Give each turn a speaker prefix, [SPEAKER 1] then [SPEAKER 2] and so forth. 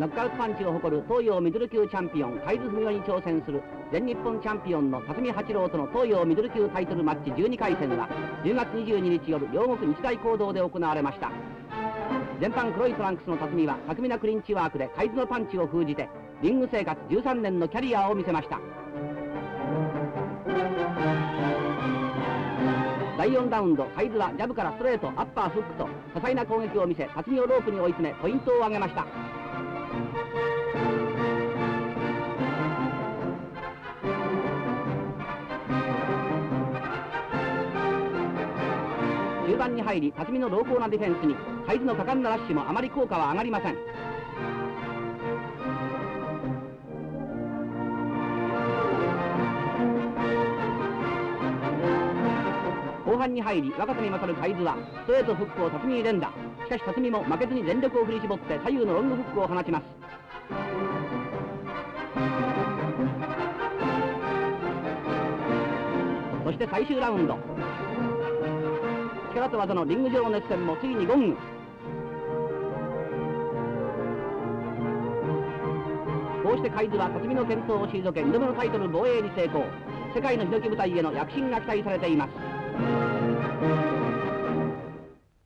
[SPEAKER 1] ノックアウトパンチを誇る東洋ミドル級チャンピオン海津文雄に挑戦する全日本チャンピオンの辰巳八郎との東洋ミドル級タイトルマッチ12回戦は10月22日夜両国日大講堂で行われました。全般黒いトランクスの辰巳は巧みなクリンチワークで海津のパンチを封じてリング生活13年のキャリアを見せました。第4ラウンド海津はジャブからストレートアッパーフックと多彩な攻撃を見せ辰巳をロープに追い詰めポイントを上げました。中盤に入り辰巳の濃厚なディフェンスに海津の果敢なラッシュもあまり効果は上がりません。後半に入り若さに勝る海津はストレートフックを辰巳に連打。しかし辰巳も負けずに全力を振り絞って左右のロングフックを放ちます。そして最終ラウンド。力と技のリング上の熱戦もついにゴング。こうして海津は辰巳の健闘を退け2度目のタイトル防衛に成功。世界のひどき舞台への躍進が期待されています。